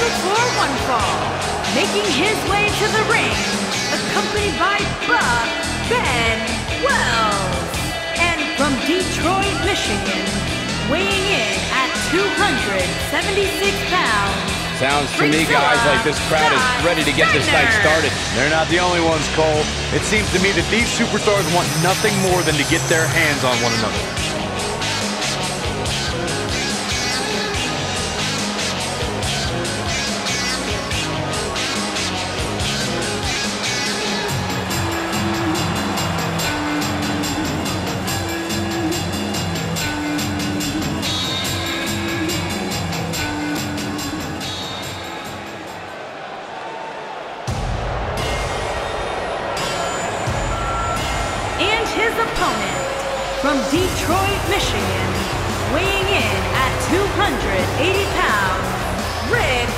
scheduled for one fall. Making his way to the ring, accompanied by Buck Ben Wells. And from Detroit, Michigan, weighing in at 276 pounds, Sounds to me, guys, like this crowd is ready to get this night started. They're not the only ones, Cole. It seems to me that these superstars want nothing more than to get their hands on one another. Opponent from Detroit, Michigan, weighing in at 280 pounds, Rick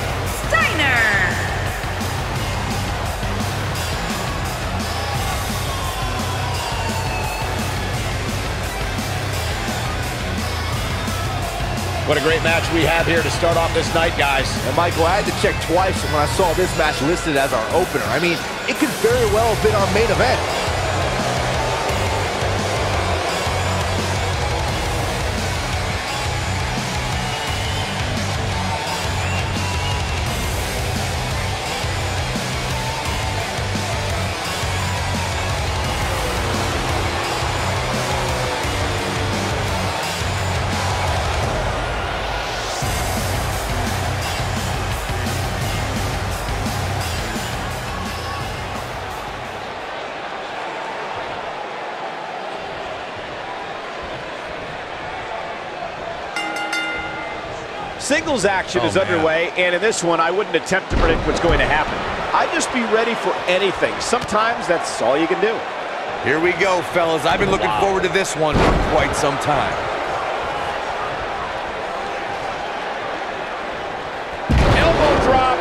Steiner. What a great match we have here to start off this night, guys. And Michael, I had to check twice when I saw this match listed as our opener. I mean, it could very well have been our main event. Singles action Oh, is man. underway, and in this one, I wouldn't attempt to predict what's going to happen. I'd just be ready for anything. Sometimes that's all you can do. Here we go, fellas. I've been looking forward to this one for quite some time. Elbow drop.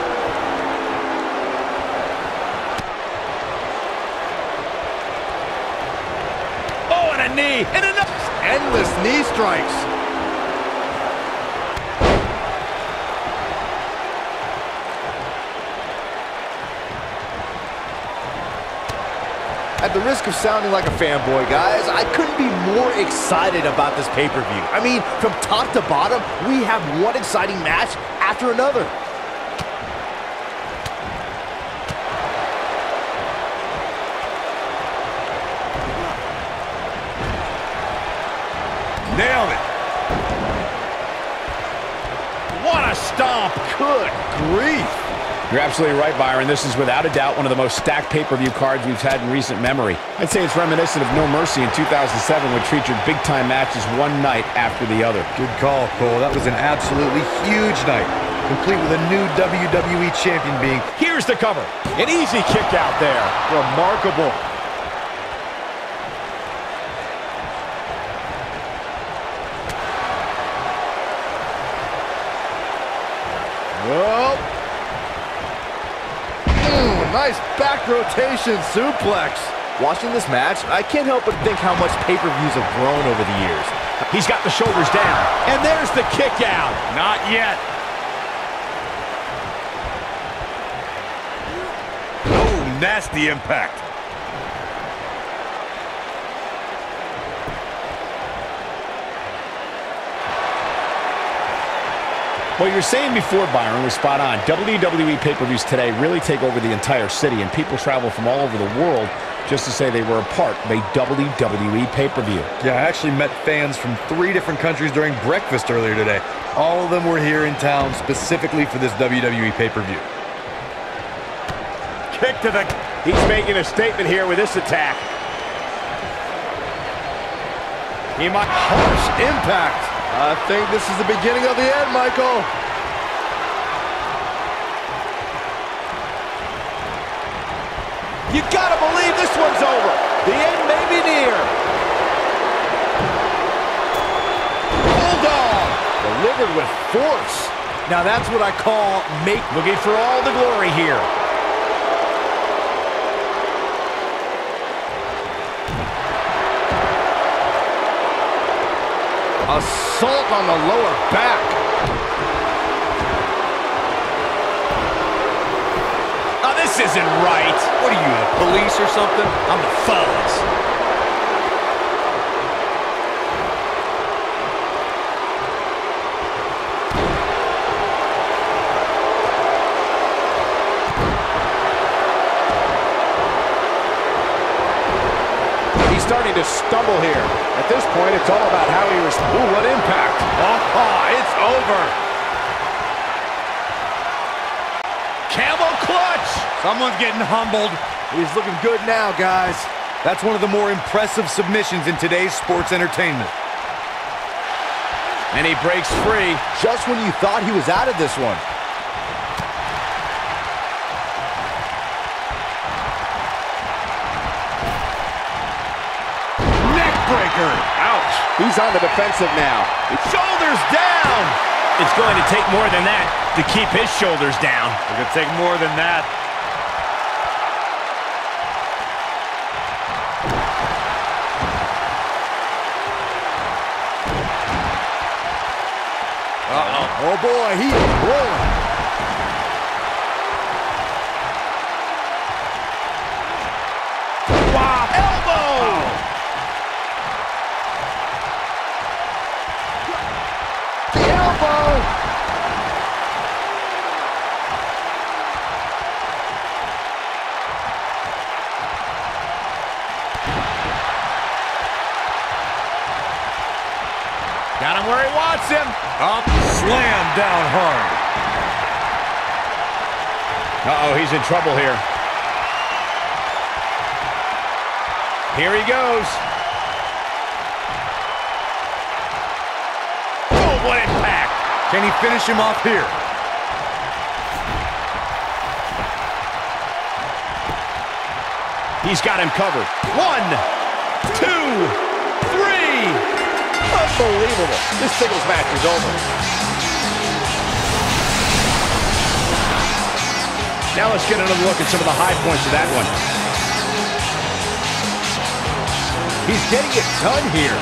Oh, and a knee, and another. Endless knee strikes. At the risk of sounding like a fanboy, guys, I couldn't be more excited about this pay-per-view. I mean, from top to bottom, we have one exciting match after another. Nailed it. What a stomp. Good grief. You're absolutely right, Byron. This is without a doubt one of the most stacked pay-per-view cards we've had in recent memory. I'd say it's reminiscent of No Mercy in 2007, which featured big-time matches one night after the other. Good call, Cole. That was an absolutely huge night, complete with a new WWE champion being Here's the cover. An easy kick out there. Remarkable. Oh. Nice back rotation suplex. Watching this match, I can't help but think how much pay-per-views have grown over the years. He's got the shoulders down. And there's the kick out. Not yet. Oh, nasty impact. What you were saying before, Byron, was spot on. WWE pay-per-views today really take over the entire city, and people travel from all over the world just to say they were a part of a WWE pay-per-view. Yeah, I actually met fans from three different countries during breakfast earlier today. All of them were here in town specifically for this WWE pay-per-view. Kick to the... He's making a statement here with this attack. He might... Harsh impact. I think this is the beginning of the end, Michael. You gotta believe this one's over. The end may be near. Bulldog. Delivered with force. Now that's what I call make Looking for all the glory here. Assault on the lower back. This isn't right. What are you, the police or something? I'm the fuzz. He's starting to stumble here. At this point, it's all about how he responds. Ooh, what impact. Oh, oh, it's over. Camel clutch. Someone's getting humbled. He's looking good now, guys. That's one of the more impressive submissions in today's sports entertainment. And he breaks free. Just when you thought he was out of this one. Neckbreaker. Ouch. He's on the defensive now. Shoulders down. It's going to take more than that to keep his shoulders down. It's going to take more than that. Uh-oh. Oh, boy, he is rolling. Got him where he wants him. Up, slam down hard. Uh-oh, he's in trouble here. Here he goes. Oh, what impact. Can he finish him off here? He's got him covered. One, two, three. Unbelievable. This singles match is over. Now let's get another look at some of the high points of that one. He's getting it done here.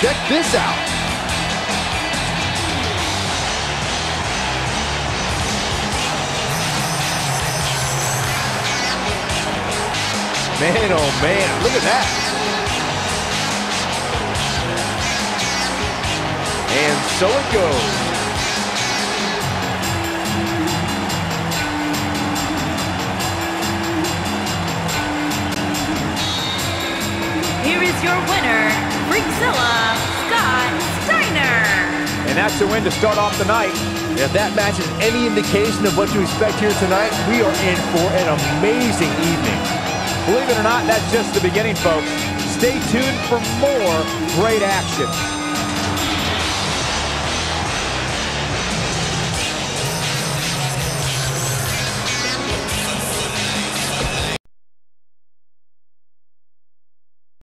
Check this out. Man, oh man, look at that. And so it goes. Here is your winner, Freakzilla Scott Steiner. And that's a win to start off the night. If that match is any indication of what to expect here tonight, we are in for an amazing evening. Believe it or not, that's just the beginning, folks. Stay tuned for more great action.